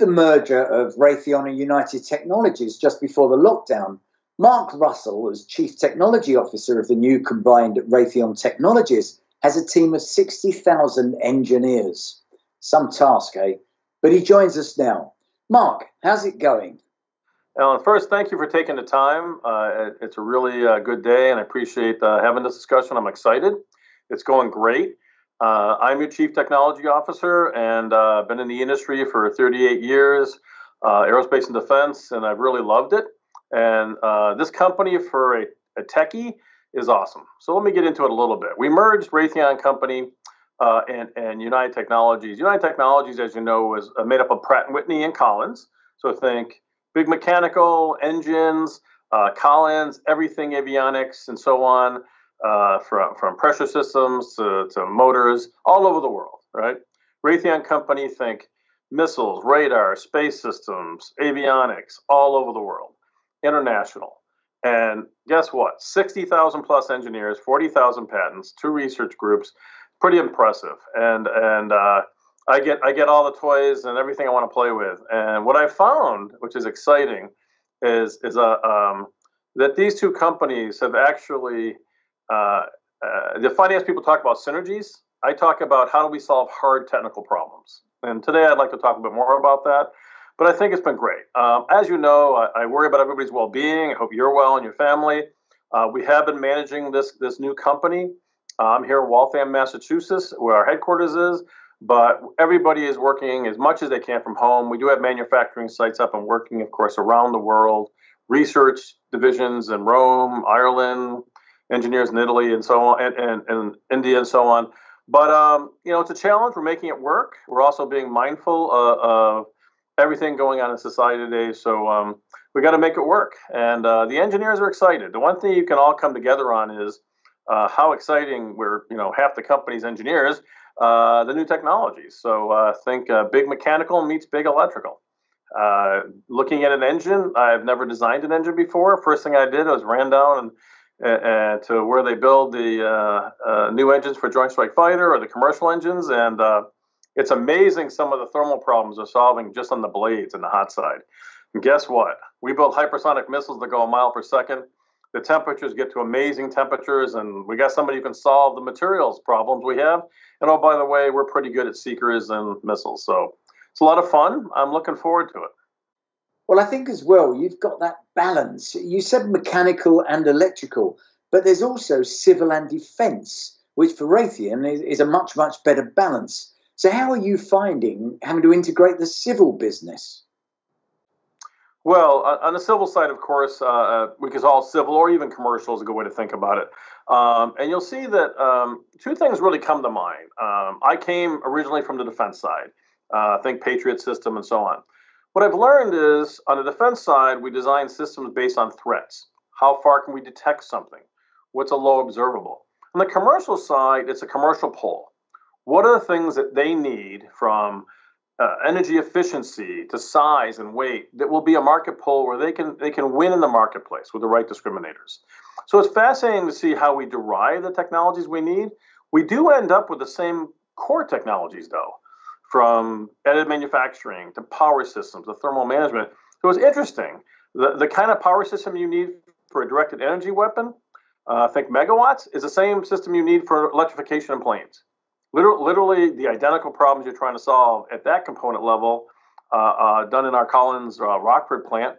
the merger of Raytheon and United Technologies just before the lockdown, Mark Russell, as Chief Technology Officer of the new combined Raytheon Technologies, has a team of 60,000 engineers. Some task, eh? But he joins us now. Mark, how's it going? Alan, first, thank you for taking the time. Uh, it's a really uh, good day, and I appreciate uh, having this discussion. I'm excited. It's going great. Uh, I'm your Chief Technology Officer, and uh, been in the industry for 38 years, uh, aerospace and defense, and I've really loved it. And this company, for a, a, techie, is awesome. So let me get into it a little bit. We merged Raytheon Company and, and United Technologies. United Technologies, as you know, was made up of Pratt & Whitney and Collins. So think big mechanical engines, uh, Collins, everything avionics, and so on, uh, from from pressure systems to, to motors, all over the world. Right? Raytheon Company think missiles, radar, space systems, avionics, all over the world, international. And guess what? 60,000 plus engineers, 40,000 patents, two research groups, pretty impressive. And and uh, I get I get all the toys and everything I want to play with. And what I found, which is exciting, is is uh, um, that these two companies have actually uh, uh, the finance people talk about synergies. I talk about how do we solve hard technical problems. And today I'd like to talk a bit more about that. But I think it's been great. Um, as you know, I, I, worry about everybody's well-being. I hope you're well and your family. Uh, we have been managing this this new company. I'm here in Waltham, Massachusetts, where our headquarters is but everybody is working as much as they can from home. We do have manufacturing sites up and working, of course, around the world, research divisions in Rome, Ireland, engineers in Italy, and so on, and, and, and India, and so on. But um, you know, it's a challenge. We're making it work. We're also being mindful uh, of everything going on in society today. So um, we got to make it work. And uh, the engineers are excited. The one thing you can all come together on is uh, how exciting we're. You know, half the company's engineers uh, the new technologies. So uh, think uh, big mechanical meets big electrical. Looking at an engine, I've never designed an engine before. First thing I did was ran down and to where they build the uh, new engines for Joint Strike Fighter or the commercial engines, and it's amazing some of the thermal problems they're solving just on the blades and the hot side. And guess what? We build hypersonic missiles that go a mile per second the temperatures get to amazing temperatures, and we got somebody who can solve the materials problems we have. And oh, by the way, we're pretty good at seekers and missiles, so it's a lot of fun. I'm looking forward to it. Well, I think as well, you've got that balance. You said mechanical and electrical, but there's also civil and defense, which for Raytheon is, is a much, much better balance. So, how are you finding having to integrate the civil business? Well, on the civil side, of course, uh, uh, because all civil or even commercial is a good way to think about it. Um, and you'll see that um, two things really come to mind. Um, I came originally from the defense side, uh, think Patriot system and so on. What I've learned is on the defense side, we design systems based on threats. How far can we detect something? What's a low observable? On the commercial side, it's a commercial pull. What are the things that they need from uh, energy efficiency to size and weight that will be a market pull where they can they can win in the marketplace with the right discriminators. So it's fascinating to see how we derive the technologies we need. We do end up with the same core technologies though, from additive manufacturing to power systems to thermal management. So it's interesting. The, the kind of power system you need for a directed energy weapon, uh, think megawatts, is the same system you need for electrification in planes literally the identical problems you're trying to solve at that component level, uh, uh, done in our Collins uh, Rockford plant,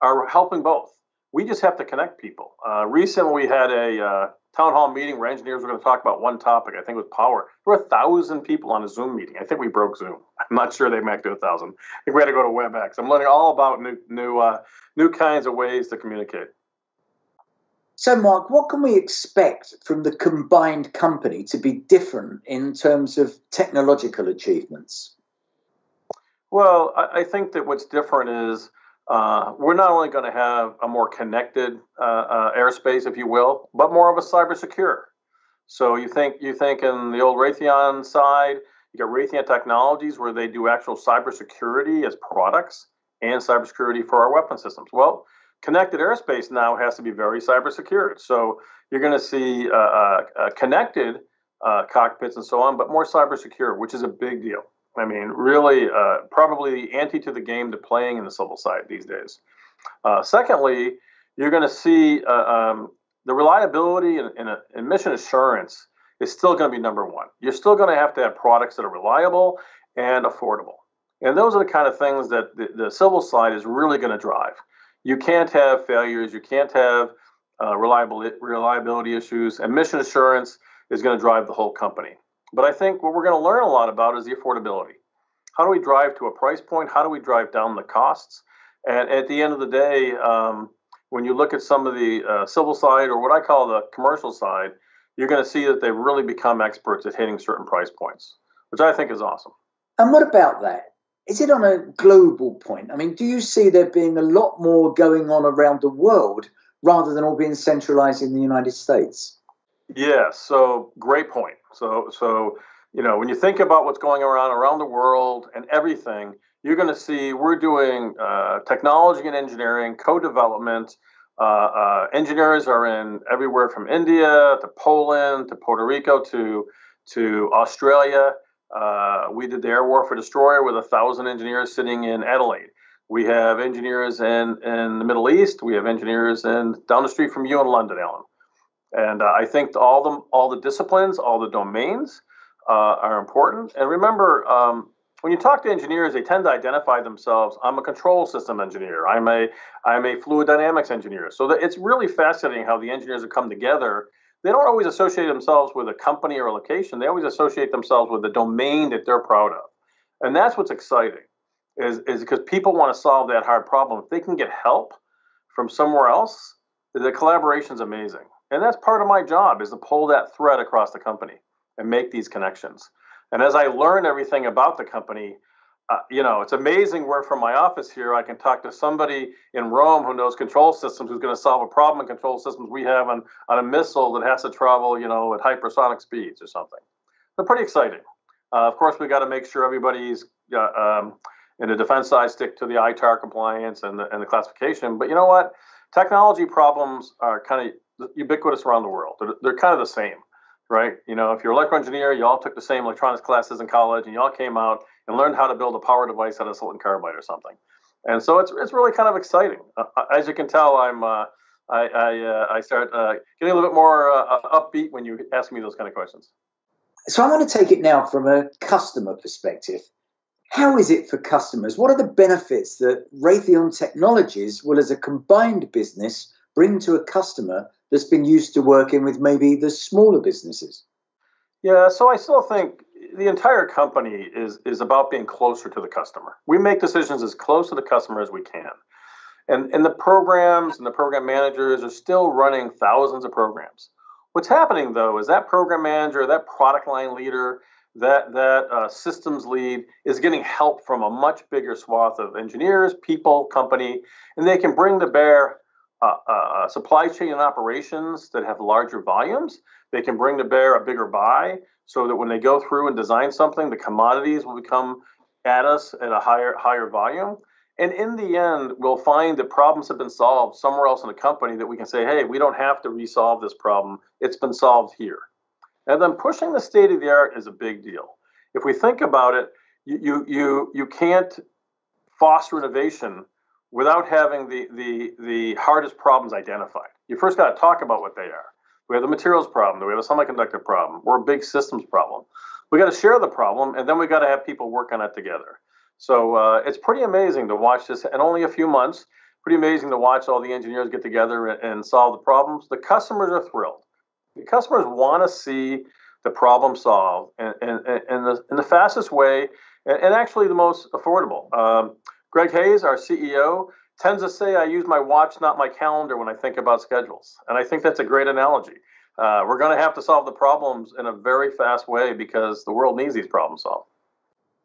are helping both. We just have to connect people. Uh, recently, we had a uh, town hall meeting where engineers were going to talk about one topic. I think it was power. There were a thousand people on a Zoom meeting. I think we broke Zoom. I'm not sure they might do a thousand. I think we had to go to WebEx. I'm learning all about new new uh, new kinds of ways to communicate. So, Mark, what can we expect from the combined company to be different in terms of technological achievements? Well, I think that what's different is uh, we're not only going to have a more connected uh, uh, airspace, if you will, but more of a cyber secure. So you think you think in the old Raytheon side, you got Raytheon Technologies where they do actual cybersecurity as products and cybersecurity for our weapon systems. Well, connected airspace now has to be very cyber secured. So you're going to see uh, uh, connected uh, cockpits and so on, but more cyber secure, which is a big deal. I mean, really, uh, probably the ante to the game to playing in the civil side these days. Uh, secondly, you're going to see uh, um, the reliability and, and, and, mission assurance is still going to be number one. You're still going to have to have products that are reliable and affordable. And those are the kind of things that the, the civil side is really going to drive. You can't have failures, you can't have uh, reliability issues, and mission assurance is going to drive the whole company. But I think what we're going to learn a lot about is the affordability. How do we drive to a price point? How do we drive down the costs? And at the end of the day, um, when you look at some of the uh, civil side or what I call the commercial side, you're going to see that they've really become experts at hitting certain price points, which I think is awesome. And what about that? Is it on a global point? I mean, do you see there being a lot more going on around the world rather than all being centralized in the United States? Yeah, so great point. So, so you know, when you think about what's going around around the world and everything, you're going to see we're doing uh, technology and engineering, co-development. Uh, uh, engineers are in everywhere from India to Poland to Puerto Rico to to Australia. Uh, we did the Air Warfare Destroyer with a thousand engineers sitting in Adelaide. We have engineers in, in the Middle East. We have engineers in down the street from you in London, Alan. And uh, I think all the all the disciplines, all the domains uh, are important. And remember, um, when you talk to engineers, they tend to identify themselves. I'm a control system engineer. I'm a I'm a fluid dynamics engineer. So that it's really fascinating how the engineers have come together. They don't always associate themselves with a company or a location. They always associate themselves with the domain that they're proud of, and that's what's exciting. Is is because people want to solve that hard problem. If they can get help from somewhere else, the collaboration is amazing. And that's part of my job is to pull that thread across the company and make these connections. And as I learn everything about the company, uh, you know, it's amazing where from my office here I can talk to somebody in Rome who knows control systems who's going to solve a problem in control systems we have on, on a missile that has to travel, you know, at hypersonic speeds or something. They're pretty exciting. Uh, of course, we got to make sure everybody's uh, um, in the defense side stick to the ITAR compliance and the, and the classification. But you know what? Technology problems are kind of ubiquitous around the world. They're, they're kind of the same, right? You know, if you're an electrical engineer, you all took the same electronics classes in college, and you all came out and learned how to build a power device out of silicon carbide or something. And so it's it's really kind of exciting. Uh, uh as you can tell, I'm uh, I I, uh, I start uh, getting a little bit more upbeat when you ask me those kind of questions. So I want to take it now from a customer perspective. How is it for customers? What are the benefits that Raytheon Technologies will, as a combined business, bring to a customer that's been used to working with maybe the smaller businesses? Yeah, so I still think the entire company is is about being closer to the customer. We make decisions as close to the customer as we can. And, and the programs and the program managers are still running thousands of programs. What's happening though is that program manager, that product line leader, that that uh, systems lead is getting help from a much bigger swath of engineers, people, company, and they can bring to bear uh, uh, supply chain operations that have larger volumes. They can bring to bear a bigger buy so that when they go through and design something, the commodities will become at us at a higher higher volume. And in the end, we'll find that problems have been solved somewhere else in the company that we can say, hey, we don't have to resolve this problem. It's been solved here. And then pushing the state of the art is a big deal. If we think about it, you you you, you can't foster innovation without having the, the, the hardest problems identified. You first got to talk about what they are. We have the materials problem, we have a semiconductor problem, We're a big systems problem. We got to share the problem, and then we got to have people work on it together. So uh, it's pretty amazing to watch this in only a few months. Pretty amazing to watch all the engineers get together and, and solve the problems. The customers are thrilled. The customers want to see the problem solved the, in the fastest way and, and actually the most affordable. Um, Greg Hayes, our CEO, tends to say I use my watch, not my calendar, when I think about schedules. And I think that's a great analogy. Uh, we're going to have to solve the problems in a very fast way because the world needs these problems solved.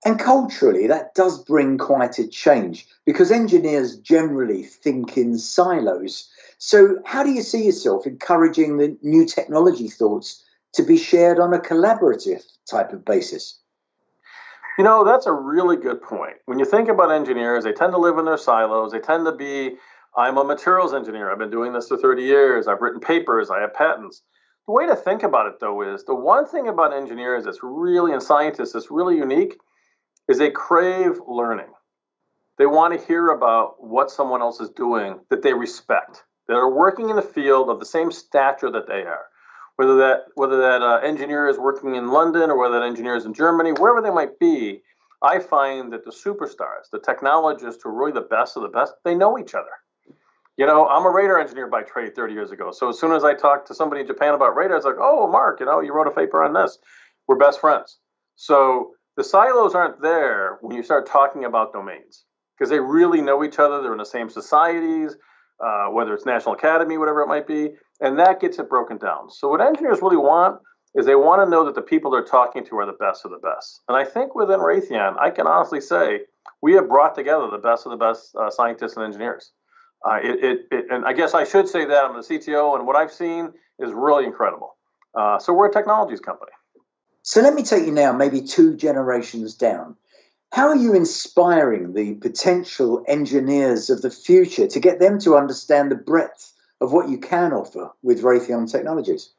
And culturally, that does bring quite a change because engineers generally think in silos. So, how do you see yourself encouraging the new technology thoughts to be shared on a collaborative type of basis? You know, that's a really good point. When you think about engineers, they tend to live in their silos. They tend to be, I'm a materials engineer. I've been doing this for 30 years. I've written papers. I have patents. The way to think about it, though, is the one thing about engineers that's really, and scientists, that's really unique is they crave learning. They want to hear about what someone else is doing that they respect, that are working in the field of the same stature that they are. Whether that whether that uh, engineer is working in London or whether that engineer is in Germany, wherever they might be, I find that the superstars, the technologists who are really the best of the best, they know each other. You know, I'm a radar engineer by trade 30 years ago. So as soon as I talked to somebody in Japan about radar, it's like, oh, Mark, you know, you wrote a paper on this. We're best friends. So the silos aren't there when you start talking about domains because they really know each other. They're in the same societies, uh, whether it's National Academy, whatever it might be, and that gets it broken down. So what engineers really want is they want to know that the people they're talking to are the best of the best. And I think within Raytheon, I can honestly say we have brought together the best of the best uh, scientists and engineers. Uh, it, it, it, and I guess I should say that I'm the CTO, and what I've seen is really incredible. Uh, so we're a technologies company. So let me take you now, maybe two generations down. How are you inspiring the potential engineers of the future to get them to understand the breadth of what you can offer with Raytheon Technologies?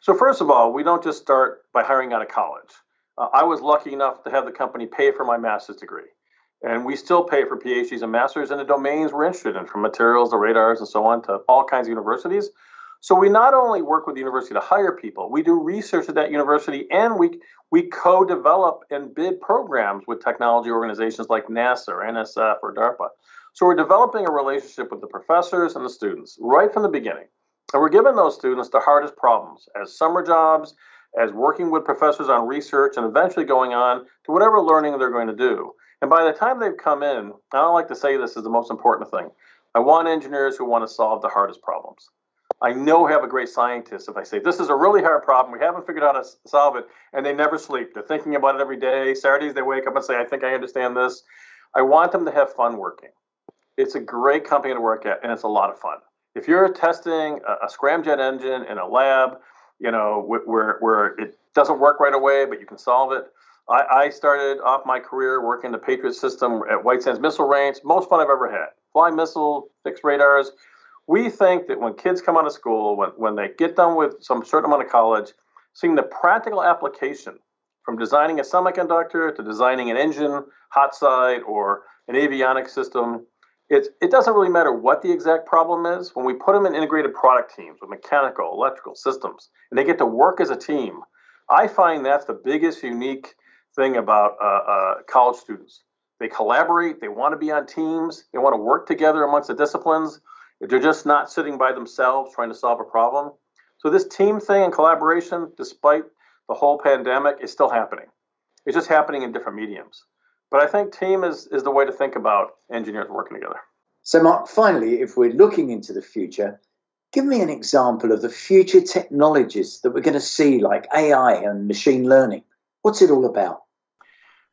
So, first of all, we don't just start by hiring out of college. Uh, I was lucky enough to have the company pay for my master's degree. And we still pay for PhDs and masters in the domains we're interested in, from materials to radars and so on to all kinds of universities. So we not only work with the university to hire people, we do research at that university and we, we co-develop and bid programs with technology organizations like NASA or NSF or DARPA. So we're developing a relationship with the professors and the students right from the beginning. And we're giving those students the hardest problems as summer jobs, as working with professors on research, and eventually going on to whatever learning they're going to do. And by the time they've come in, I don't like to say this is the most important thing. I want engineers who want to solve the hardest problems. I know have a great scientist if I say this is a really hard problem. We haven't figured out how to solve it, and they never sleep. They're thinking about it every day. Saturdays they wake up and say, "I think I understand this." I want them to have fun working. It's a great company to work at, and it's a lot of fun. If you're testing a, a scramjet engine in a lab, you know where where it doesn't work right away, but you can solve it I, I started off my career working the Patriot system at White Sands Missile Range. Most fun I've ever had. Fly missile, fixed radars. We think that when kids come out of school, when, when they get done with some certain amount of college, seeing the practical application from designing a semiconductor to designing an engine, hot side, or an avionics system, it, it doesn't really matter what the exact problem is. When we put them in integrated product teams with mechanical, electrical systems, and they get to work as a team, I find that's the biggest unique thing about uh, uh, college students. They collaborate, they want to be on teams, they want to work together amongst the disciplines. They're just not sitting by themselves trying to solve a problem. So, this team thing and collaboration, despite the whole pandemic, is still happening. It's just happening in different mediums. But I think team is, is the way to think about engineers working together. So, Mark, finally, if we're looking into the future, give me an example of the future technologies that we're going to see, like AI and machine learning. What's it all about?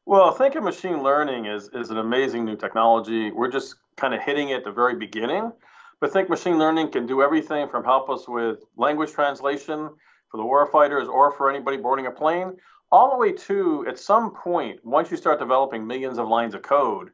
Well, think of machine learning is, is an amazing new technology. We're just kind of hitting it at the very beginning. But think machine learning can do everything from help us with language translation for the warfighters or for anybody boarding a plane, all the way to at some point, once you start developing millions of lines of code,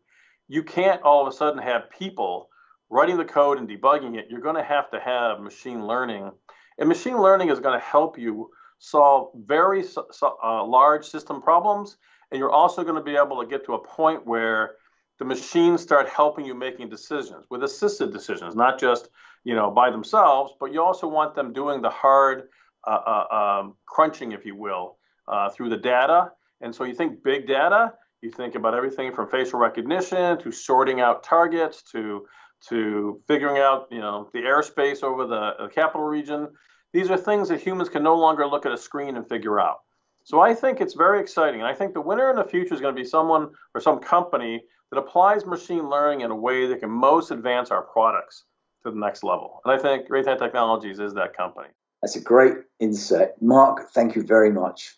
you can't all of a sudden have people writing the code and debugging it. You're going to have to have machine learning. And machine learning is going to help you solve very uh, large system problems. And you're also going to be able to get to a point where the machines start helping you making decisions with assisted decisions, not just you know by themselves, but you also want them doing the hard uh, uh, um, crunching, if you will, uh, through the data. And so you think big data, you think about everything from facial recognition to sorting out targets to to figuring out you know the airspace over the, the capital region these are things that humans can no longer look at a screen and figure out. So I think it's very exciting. And I think the winner in the future is going to be someone or some company that applies machine learning in a way that can most advance our products to the next level. And I think Raytheon Technologies is that company. That's a great insight. Mark, thank you very much.